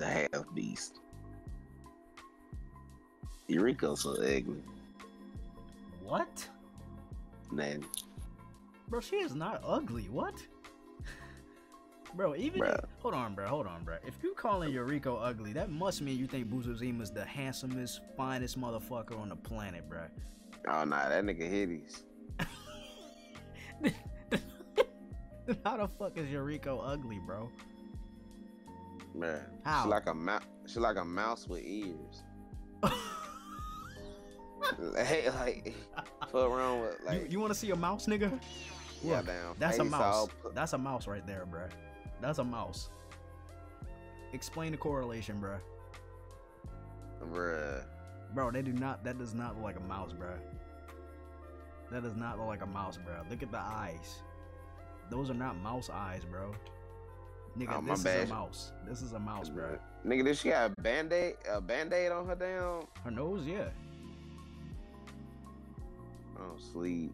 the half beast. Uriko's so ugly. What? Man, Bro, she is not ugly. What? Bro, even if- hold on, bro, hold on, bro. If you calling Uriko ugly, that must mean you think Busuzima's the handsomest, finest motherfucker on the planet, bro. oh nah, that nigga hideous. How the fuck is Uriko ugly, bro? Man, How? she like a mouse. She like a mouse with ears. hey, like fuck around with like you you want to see a mouse, nigga? yeah, Look, damn. That's a mouse. pu- That's a mouse right there, bro. That's a mouse. Explain the correlation, bro. Bruh. Bro, they do not. That does not look like a mouse, bro. That does not look like a mouse, bro. Look at the eyes. Those are not mouse eyes, bro. Nigga, Oh, my this is bad. a mouse. This is a mouse, bro. Nigga, did she have a band-aid a band-aid on her down? Her nose, yeah. Oh sleep.